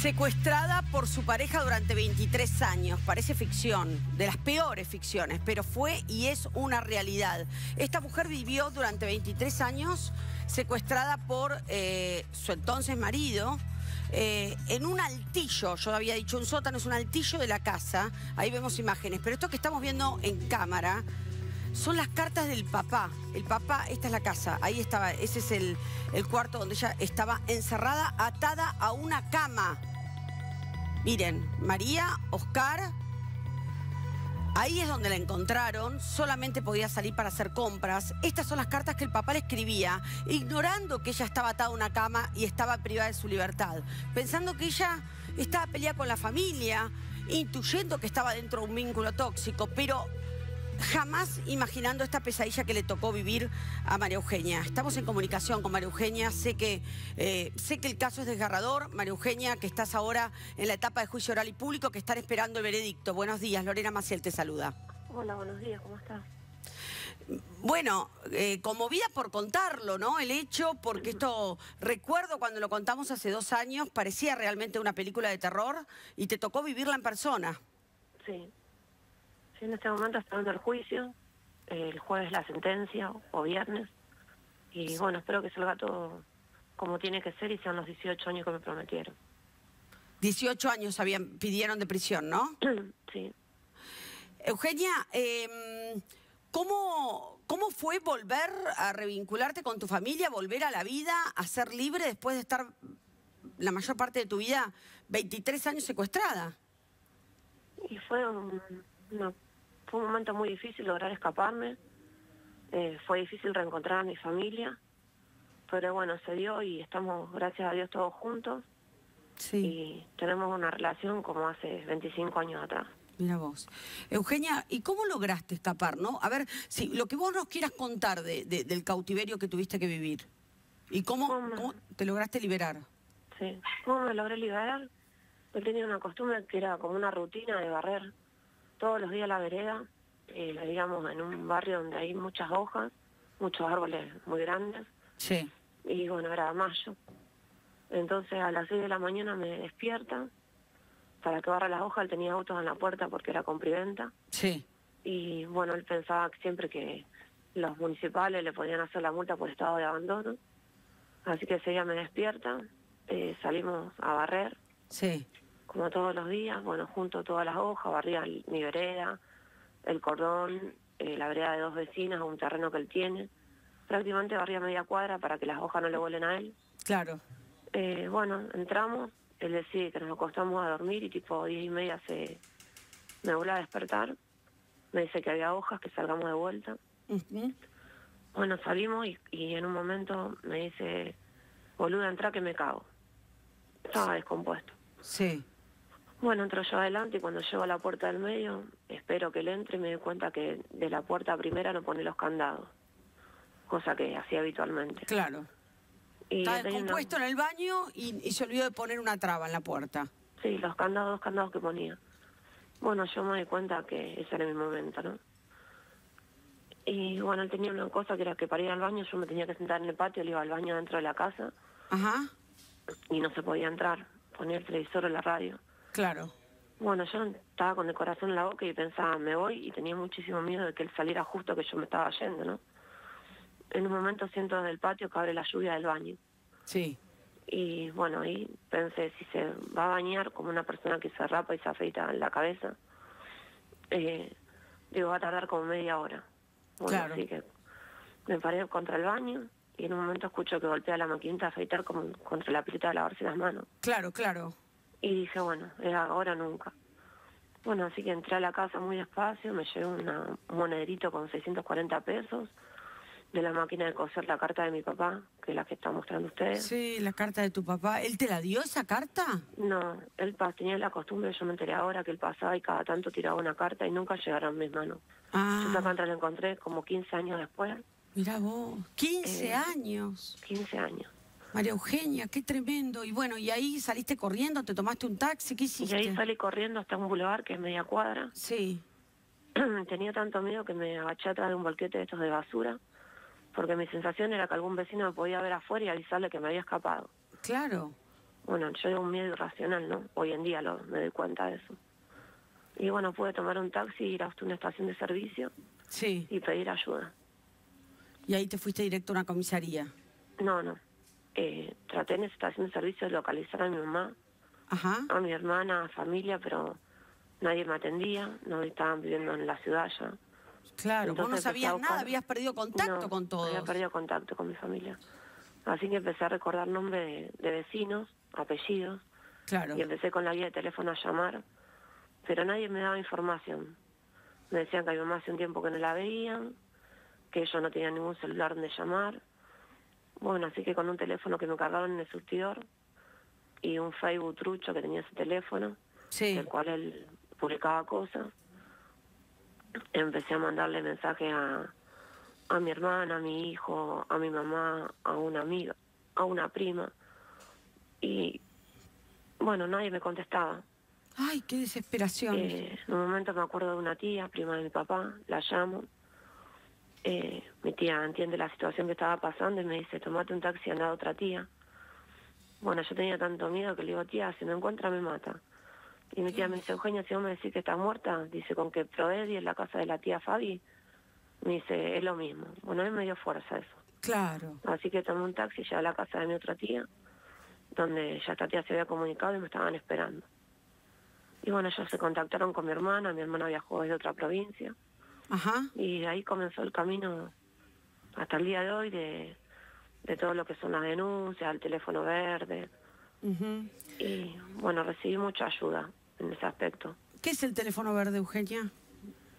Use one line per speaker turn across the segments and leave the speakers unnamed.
Secuestrada por su pareja durante 23 años. Parece ficción, de las peores ficciones, pero fue y es una realidad. Esta mujer vivió durante 23 años secuestrada por eh, su entonces marido. eh, en un altillo, yo había dicho un sótano, es un altillo de la casa, ahí vemos imágenes, pero esto que estamos viendo en cámara son las cartas del papá. El papá, esta es la casa, ahí estaba, ese es el, el cuarto donde ella estaba encerrada, atada a una cama. Miren, María, Oscar, ahí es donde la encontraron, solamente podía salir para hacer compras. Estas son las cartas que el papá le escribía, ignorando que ella estaba atada a una cama y estaba privada de su libertad, pensando que ella estaba peleada con la familia, intuyendo que estaba dentro de un vínculo tóxico, pero jamás imaginando esta pesadilla que le tocó vivir a María Eugenia. Estamos en comunicación con María Eugenia, sé que, eh, sé que el caso es desgarrador. María Eugenia, que estás ahora en la etapa de juicio oral y público, que están esperando el veredicto. Buenos días, Lorena Maciel te saluda.
Hola, buenos días, ¿cómo estás?
Bueno, eh, conmovida por contarlo, ¿no? El hecho, porque esto, recuerdo cuando lo contamos hace dos años, parecía realmente una película de terror y te tocó vivirla en persona.
Sí. Sí, en este momento está dando el juicio, el jueves la sentencia o viernes. Y bueno, espero que salga todo como tiene que ser y sean los 18 años que me prometieron.
18 años habían, pidieron de prisión, ¿no?
sí.
Eugenia, eh, ¿cómo, ¿cómo fue volver a revincularte con tu familia, volver a la vida, a ser libre después de estar la mayor parte de tu vida 23 años secuestrada?
Y fue un, una- fue un momento muy difícil lograr escaparme. Eh, fue difícil reencontrar a mi familia. Pero bueno, se dio y estamos, gracias a Dios, todos juntos.
Sí.
Y tenemos una relación como hace 25 años atrás.
Mira vos. Eugenia, ¿y cómo lograste escapar, no? A ver, si lo que vos nos quieras contar de- de- del cautiverio que tuviste que vivir. ¿Y cómo,
¿Cómo?
cómo te lograste liberar?
Sí. ¿Cómo me logré liberar? Yo tenía una costumbre que era como una rutina de barrer todos los días la vereda, eh, digamos, en un barrio donde hay muchas hojas, muchos árboles muy grandes,
Sí.
y bueno, era mayo. Entonces a las 6 de la mañana me despierta para que barra las hojas, él tenía autos en la puerta porque era compriventa,
Sí.
y bueno, él pensaba siempre que los municipales le podían hacer la multa por estado de abandono, así que ese día me despierta, eh, salimos a barrer,
Sí.
Como todos los días, bueno, junto todas las hojas, barría mi vereda, el cordón, eh, la vereda de dos vecinas, un terreno que él tiene. Prácticamente barría media cuadra para que las hojas no le vuelen a él.
Claro.
Eh, bueno, entramos, él decide que nos acostamos a dormir y tipo diez y media se me vuelve a despertar. Me dice que había hojas, que salgamos de vuelta. Bueno, salimos y, y en un momento me dice, boluda, entra que me cago. Estaba descompuesto.
Sí.
Bueno, entro yo adelante y cuando llego a la puerta del medio, espero que él entre y me doy cuenta que de la puerta primera no pone los candados, cosa que hacía habitualmente.
Claro.
Y una-
descompuesto en el baño y, y se olvidó de poner una traba en la puerta.
Sí, los candados, dos candados que ponía. Bueno, yo me di cuenta que ese era mi momento, ¿no? Y bueno, él tenía una cosa que era que para ir al baño yo me tenía que sentar en el patio, él iba al baño dentro de la casa
Ajá.
y no se podía entrar, ponía el televisor o la radio.
Claro.
Bueno, yo estaba con el corazón en la boca y pensaba, me voy, y tenía muchísimo miedo de que él saliera justo que yo me estaba yendo, ¿no? En un momento siento desde el patio que abre la lluvia del baño.
Sí.
Y bueno, ahí pensé, si se va a bañar como una persona que se rapa y se afeita en la cabeza, eh, digo, va a tardar como media hora. Bueno,
Claro.
así que me paré contra el baño y en un momento escucho que golpea la maquinita de afeitar como contra la pileta de lavarse las manos.
Claro, claro.
Y dije, bueno, era ahora nunca. Bueno, así que entré a la casa muy despacio, me llevé una- un monederito con 640 pesos de la máquina de coser la carta de mi papá, que es la que está mostrando ustedes.
Sí, la carta de tu papá. ¿Él te la dio esa carta?
No, él tenía la costumbre, yo me enteré ahora que él pasaba y cada tanto tiraba una carta y nunca llegaron a mis manos. Yo esa
Ah,
carta la encontré como 15 años después,
mira vos. 15
Eh,
años.
15 años.
María Eugenia, qué tremendo. Y bueno, y ahí saliste corriendo, te tomaste un taxi, ¿qué
Y
hiciste?
ahí salí corriendo hasta un bulevar que es media cuadra.
Sí,
Tenía tanto miedo que me agaché atrás de un bolquete de estos de basura, porque mi sensación era que algún vecino me podía ver afuera y avisarle que me había escapado.
claro.
bueno, yo tengo un miedo irracional, ¿no? Hoy en día lo, me doy cuenta de eso. Y bueno, pude tomar un taxi, ir hasta una estación de servicio
Sí.
y pedir ayuda.
Y ahí te fuiste directo a una comisaría.
No, no. Eh, traté en estación de servicio de localizar a mi mamá,
Ajá.
a mi hermana, a familia, pero nadie me atendía, no estaban viviendo en la ciudad ya.
Claro, vos no
Entonces empecé a
sabías
buscar-
nada, habías perdido contacto
No,
con todos.
Había perdido contacto con mi familia. Así que empecé a recordar nombres de, de vecinos, apellidos,
Claro.
y empecé con la guía de teléfono a llamar, pero nadie me daba información. Me decían que a mi mamá hace un tiempo que no la veían, que ellos no tenían ningún celular donde llamar. Bueno, así que con un teléfono que me cargaron en el surtidor y un Facebook trucho que tenía ese teléfono,
Sí.
el cual él publicaba cosas, empecé a mandarle mensajes a, a mi hermana, a mi hijo, a mi mamá, a una amiga, a una prima. Y bueno, nadie me contestaba.
Ay, qué desesperación.
Eh, en un momento me acuerdo de una tía, prima de mi papá, la llamo. Eh, mi tía entiende la situación que estaba pasando y me dice, tomate un taxi y anda a otra tía. Bueno, yo tenía tanto miedo que le digo, tía, si me encuentra me mata. Y mi tía me dice, Eugenia, si vos me decís que está muerta, dice, con que Proedi en la casa de la tía Fabi, me dice, es lo mismo. Bueno, a mí me dio fuerza eso.
Claro.
Así que tomé un taxi y llegué a la casa de mi otra tía, donde ya esta tía se había comunicado y me estaban esperando. Y bueno, ellos se contactaron con mi hermana, mi hermana viajó desde otra provincia,
Ajá.
y de ahí comenzó el camino hasta el día de hoy de, de todo lo que son las denuncias, el teléfono verde, y bueno, recibí mucha ayuda en ese aspecto.
¿Qué es el teléfono verde, Eugenia?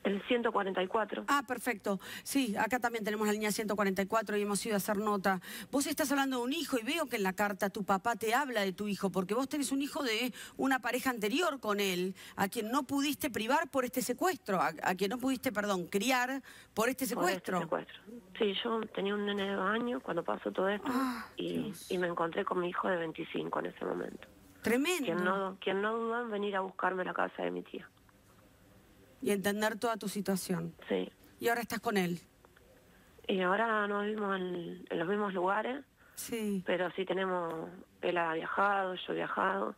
El 144.
Ah, perfecto. Sí, acá también tenemos la línea 144 y hemos ido a hacer nota. Vos estás hablando de un hijo y veo que en la carta tu papá te habla de tu hijo, porque vos tenés un hijo de una pareja anterior con él, a quien no pudiste privar por este secuestro, a, a quien no pudiste, perdón, criar por este
por este
secuestro.
secuestro. Sí, yo tenía un nene de dos años cuando pasó todo esto
Ah,
y, y me encontré con mi hijo de 25 en ese momento.
Tremendo.
Quien no, quien no dudó en venir a buscarme a la casa de mi tía.
Y entender toda tu situación.
Sí.
Y ahora estás con él.
Y ahora no vivimos en, en los mismos lugares,
Sí.
pero sí tenemos, él ha viajado, yo he viajado,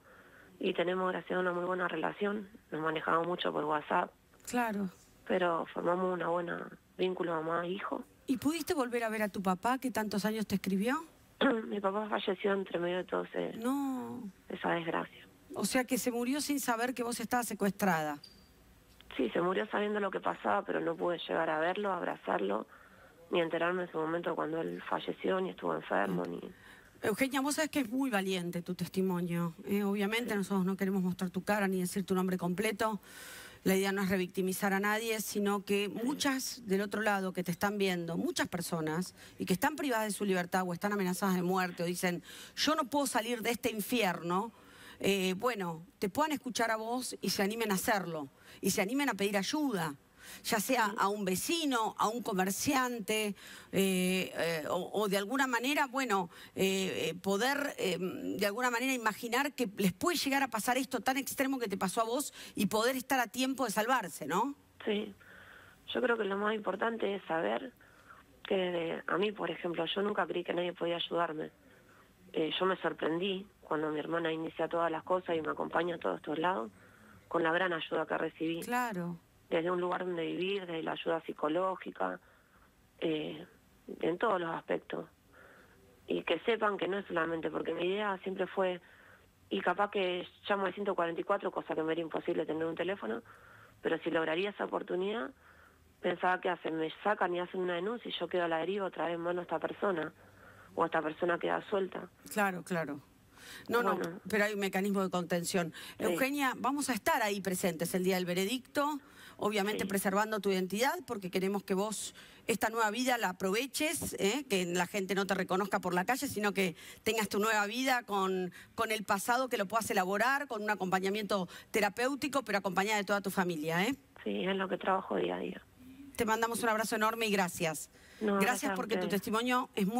y tenemos, gracias a una muy buena relación. Nos manejamos mucho por WhatsApp,
Claro.
pero formamos una buena vínculo mamá-hijo.
¿Y pudiste volver a ver a tu papá que tantos años te escribió?
mi papá falleció entre medio de todo ese-
No.
esa desgracia.
O sea que se murió sin saber que vos estabas secuestrada.
Sí, se murió sabiendo lo que pasaba, pero no pude llegar a verlo, a abrazarlo, ni enterarme en su momento cuando él falleció, ni estuvo enfermo, ni...
Eugenia, vos sabés que es muy valiente tu testimonio. ¿eh? Obviamente nosotros no queremos mostrar tu cara ni decir tu nombre completo. La idea no es revictimizar a nadie, sino que muchas del otro lado que te están viendo, muchas personas, y que están privadas de su libertad o están amenazadas de muerte o dicen, yo no puedo salir de este infierno, eh, bueno, te puedan escuchar a vos y se animen a hacerlo, y se animen a pedir ayuda, ya sea a un vecino, a un comerciante, eh, eh, o, de alguna manera, bueno, eh, poder de alguna manera imaginar que les puede llegar a pasar esto tan extremo que te pasó a vos y poder estar a tiempo de salvarse, ¿no?
Sí, yo creo que lo más importante es saber que a mí, por ejemplo, yo nunca creí que nadie podía ayudarme. Yo me sorprendí cuando mi hermana inicia todas las cosas y me acompaña a todos estos lados, con la gran ayuda que recibí.
Claro.
desde un lugar donde vivir, desde la ayuda psicológica, eh, en todos los aspectos. Y que sepan que no es solamente, porque mi idea siempre fue, y capaz que llamo al 144, cosa que me era imposible tener un teléfono, pero si lograría esa oportunidad, pensaba que hacen, me sacan y hacen una denuncia y yo quedo a la deriva otra vez en mano a esta persona, o esta persona queda suelta.
Claro, claro. No, no,
Bueno.
pero hay un mecanismo de contención.
Sí.
Eugenia, vamos a estar ahí presentes el día del veredicto, obviamente
Sí.
preservando tu identidad, porque queremos que vos esta nueva vida la aproveches, ¿eh? que la gente no te reconozca por la calle, sino que tengas tu nueva vida con, con el pasado, que lo puedas elaborar, con un acompañamiento terapéutico, pero acompañada de toda tu familia. ¿eh?
Sí, es lo que trabajo día a día.
Te mandamos un abrazo enorme y gracias.
No,
gracias
gracias
porque tu testimonio es muy...